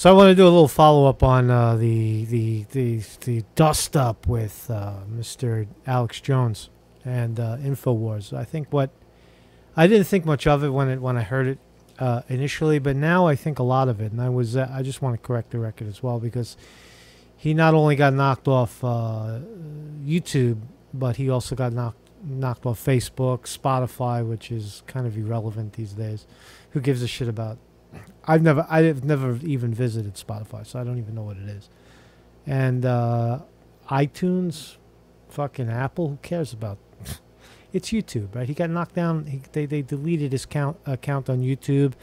So I want to do a little follow up on uh, the, the the the dust up with uh, Mr. Alex Jones and uh, Infowars. I think what I didn't think much of it when it when I heard it uh, initially, but now I think a lot of it. And I was uh, I just want to correct the record as well because he not only got knocked off uh, YouTube, but he also got knocked knocked off Facebook, Spotify, which is kind of irrelevant these days. Who gives a shit about I've never I've never even visited Spotify, so I don't even know what it is. And uh, iTunes, fucking Apple, who cares about? it's YouTube, right? He got knocked down. He, they they deleted his count, account on YouTube,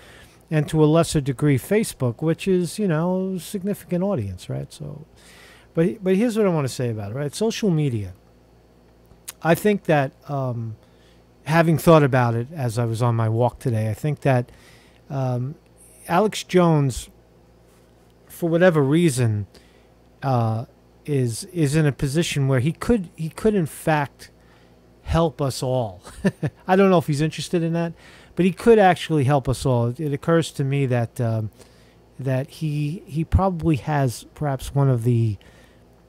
and to a lesser degree Facebook, which is you know significant audience, right? So, but but here's what I want to say about it, right? Social media. I think that um, having thought about it as I was on my walk today, I think that um, Alex Jones, for whatever reason, uh, is is in a position where he could he could in fact help us all. I don't know if he's interested in that, but he could actually help us all. It occurs to me that um, that he he probably has perhaps one of the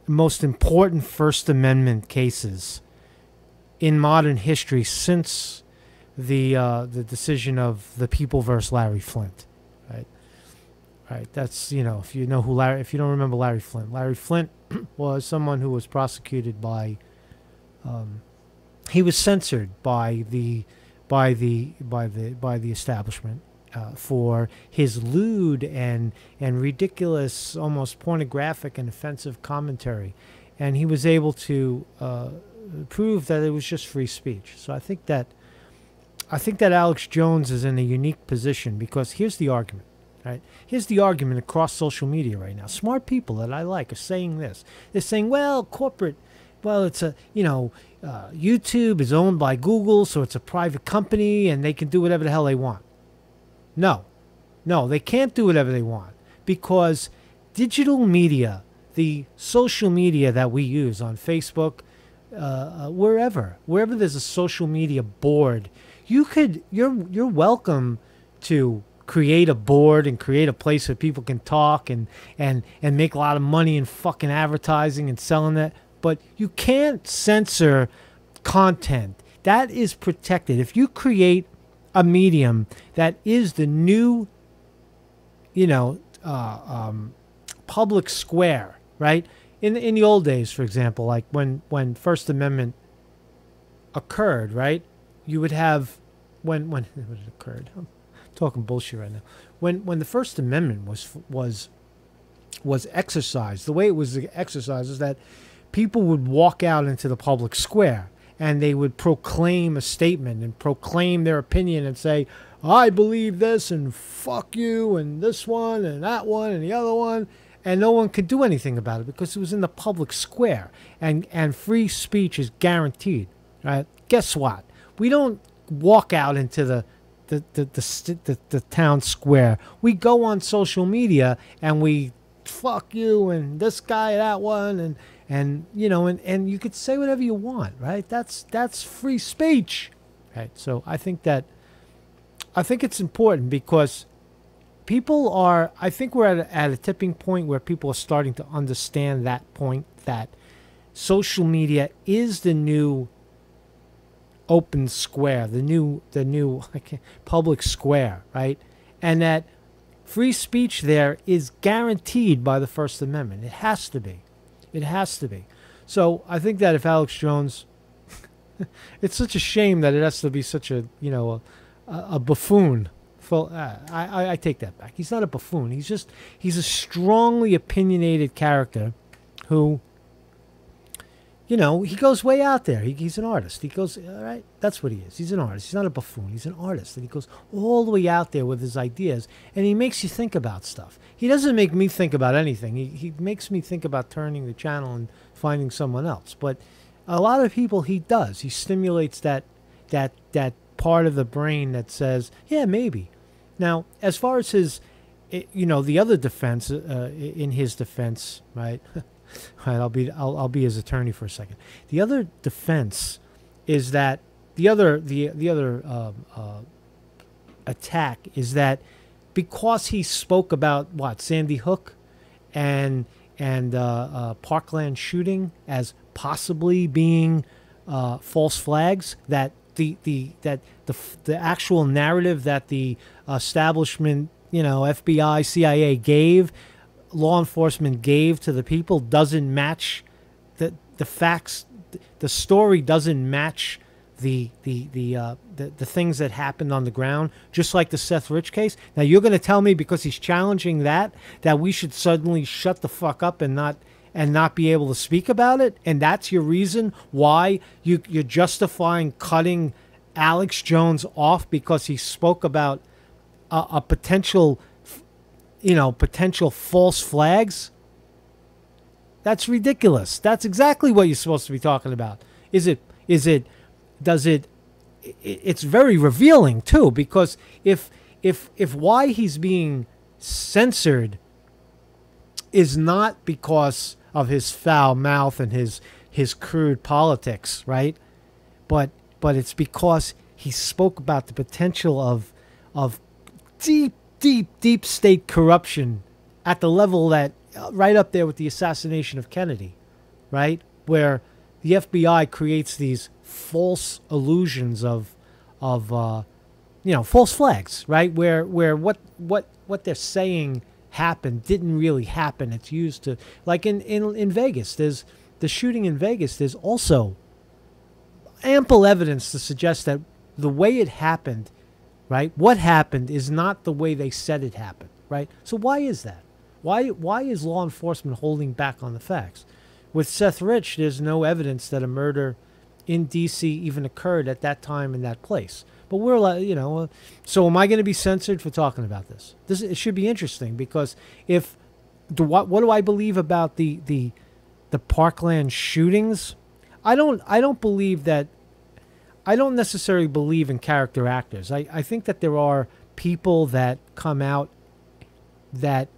most important First Amendment cases in modern history since the uh, the decision of the people versus Larry Flynt. Right. That's you know if you know who Larry if you don't remember Larry Flynt. Larry Flynt was someone who was prosecuted by. Um, he was censored by the by the by the by the establishment uh, for his lewd and and ridiculous, almost pornographic and offensive commentary, and he was able to uh, prove that it was just free speech. So I think that I think that Alex Jones is in a unique position because here's the argument. Right? Here's the argument across social media right now. Smart people that I like are saying this. They're saying, well, corporate, well, it's a, you know, uh, YouTube is owned by Google, so it's a private company and they can do whatever the hell they want. No, no, they can't do whatever they want because digital media, the social media that we use on Facebook, uh, uh, wherever, wherever there's a social media board, you could, you're, you're welcome to create a board and create a place where people can talk and and and make a lot of money in fucking advertising and selling that. But you can't censor content. That is protected. If you create a medium that is the new you know uh, um, public square right? In in the old days for example like when when first amendment occurred right? You would have when when it occurred talking bullshit right now. When when the First Amendment was was was exercised, the way it was exercised is that people would walk out into the public square and they would proclaim a statement and proclaim their opinion and say, I believe this and fuck you and this one and that one and the other one. And no one could do anything about it because it was in the public square and, and free speech is guaranteed. Right? Guess what? We don't walk out into the the, the, the, the, the town square. We go on social media and we fuck you and this guy, that one, and, and you know, and, and you could say whatever you want, right? That's, that's free speech, right? So I think that, I think it's important because people are, I think we're at a, at a tipping point where people are starting to understand that point that social media is the new open square, the new the new public square, right? And that free speech there is guaranteed by the First Amendment. It has to be. It has to be. So I think that if Alex Jones, it's such a shame that it has to be such a you know a, a buffoon. Well, uh, I, I take that back. He's not a buffoon. He's just he's a strongly opinionated character who you know, he goes way out there. He, he's an artist. He goes, all right, that's what he is. He's an artist. He's not a buffoon. He's an artist. And he goes all the way out there with his ideas, and he makes you think about stuff. He doesn't make me think about anything. He, he makes me think about turning the channel and finding someone else. But a lot of people, he does. He stimulates that, that, that part of the brain that says, yeah, maybe. Now, as far as his, eh, you know, the other defense, uh, in his defense, right? I'll be I'll, I'll be his attorney for a second. The other defense is that the other the the other uh, uh, attack is that because he spoke about what Sandy Hook and and uh, uh, Parkland shooting as possibly being uh, false flags that the the that the the actual narrative that the establishment you know FBI CIA gave law enforcement gave to the people doesn't match the the facts the story doesn't match the the the uh, the, the things that happened on the ground, just like the Seth Rich case. Now you're going to tell me because he's challenging that that we should suddenly shut the fuck up and not and not be able to speak about it, and that's your reason why you you're justifying cutting Alex Jones off because he spoke about a, a potential, you know, potential false flags. That's ridiculous. That's exactly what you're supposed to be talking about. Is it? Is it? Does it? It's very revealing too, because if if if why he's being censored is not because of his foul mouth and his his crude politics, right? But but it's because he spoke about the potential of of deep, deep, deep state corruption at the level that uh, right up there with the assassination of Kennedy, right? Where the FBI creates these false illusions of of uh, you know false flags, right? Where where what what what they're saying happened didn't really happen. It's used to like in in in Vegas. There's the shooting in Vegas. There's also ample evidence to suggest that the way it happened, right? What happened is not the way they said it happened, right? So why is that? Why why is law enforcement holding back on the facts? With Seth Rich, there's no evidence that a murder in D.C. even occurred at that time in that place. But we're, like, you know, so am I going to be censored for talking about this? This it should be interesting because if do what what do I believe about the the the Parkland shootings? I don't I don't believe that I don't necessarily believe in character actors. I, I think that there are people that come out that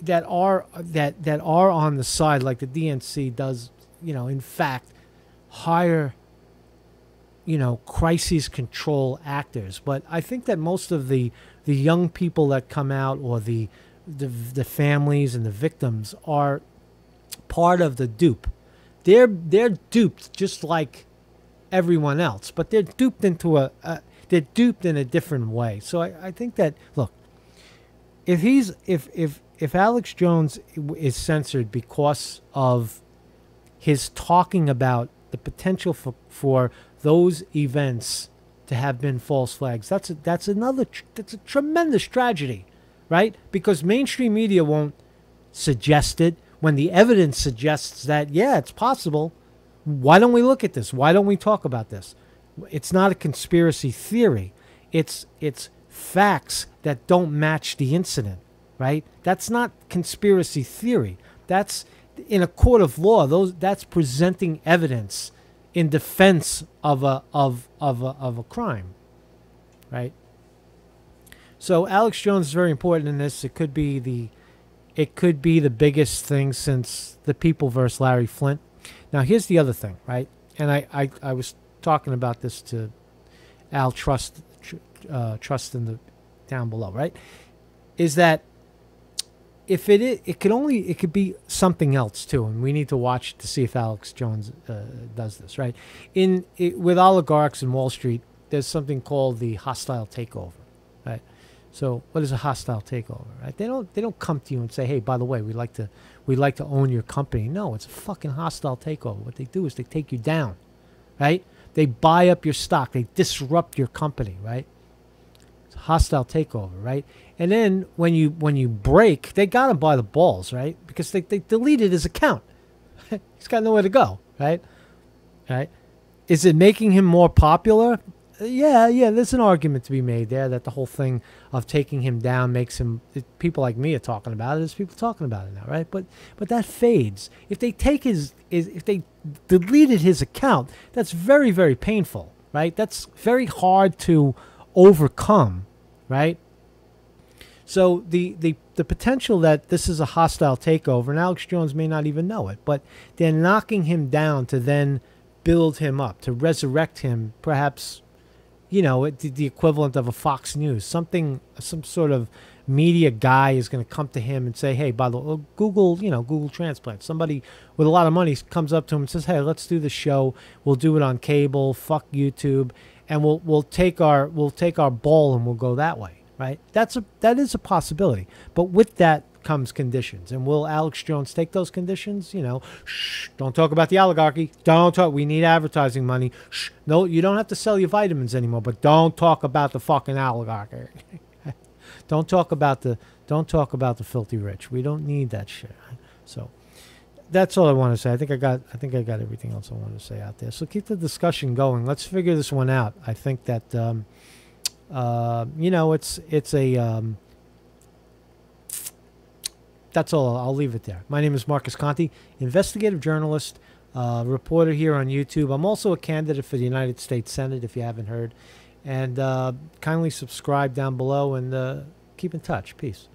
that are that that are on the side like the DNC does, you know, in fact hire you know crisis control actors but i think that most of the the young people that come out or the the, the families and the victims are part of the dupe they're they're duped just like everyone else but they're duped into a, a they're duped in a different way so I, I think that look if he's if if if alex jones is censored because of his talking about the potential for, for those events to have been false flags. That's a, that's another that's a tremendous tragedy, right? Because mainstream media won't suggest it when the evidence suggests that yeah, it's possible. Why don't we look at this? Why don't we talk about this? It's not a conspiracy theory. It's it's facts that don't match the incident, right? That's not conspiracy theory. That's in a court of law, those that's presenting evidence in defense of a of of a, of a crime, right? So Alex Jones is very important in this. It could be the it could be the biggest thing since the people versus Larry Flynt. Now here's the other thing, right? And I I, I was talking about this to Al Trust uh, Trust in the down below, right? Is that if it is, it could only it could be something else too, and we need to watch to see if Alex Jones uh, does this right. In it, with oligarchs in Wall Street, there's something called the hostile takeover, right? So what is a hostile takeover, right? They don't they don't come to you and say, hey, by the way, we'd like to we'd like to own your company. No, it's a fucking hostile takeover. What they do is they take you down, right? They buy up your stock. They disrupt your company, right? It's a hostile takeover, right? And then when you when you break, they got him by the balls, right? Because they, they deleted his account. He's got nowhere to go, right? Right? Is it making him more popular? Yeah, yeah. There's an argument to be made there that the whole thing of taking him down makes him. People like me are talking about it. There's people talking about it now, right? But but that fades. If they take his, is if they deleted his account, that's very very painful, right? That's very hard to overcome, right? So the, the, the potential that this is a hostile takeover, and Alex Jones may not even know it, but they're knocking him down to then build him up, to resurrect him, perhaps, you know, it, the equivalent of a Fox News, something, some sort of media guy is going to come to him and say, "Hey, by the way, Google, you know, Google Transplant." Somebody with a lot of money comes up to him and says, "Hey, let's do the show. We'll do it on cable. Fuck YouTube, and we'll we'll take our we'll take our ball and we'll go that way." Right? That's a that is a possibility. But with that comes conditions, and will Alex Jones take those conditions? You know, shh, don't talk about the oligarchy. Don't talk. We need advertising money. Shh, no, you don't have to sell your vitamins anymore, but don't talk about the fucking oligarchy. Don't talk about the don't talk about the filthy rich. We don't need that shit. So that's all I want to say. I think I got I think I got everything else I want to say out there. So keep the discussion going. Let's figure this one out. I think that um, uh, you know it's it's a um, that's all. I'll leave it there. My name is Marcus Conte, investigative journalist, uh, reporter here on YouTube. I'm also a candidate for the United States Senate. If you haven't heard. And uh, kindly subscribe down below and uh, keep in touch. Peace.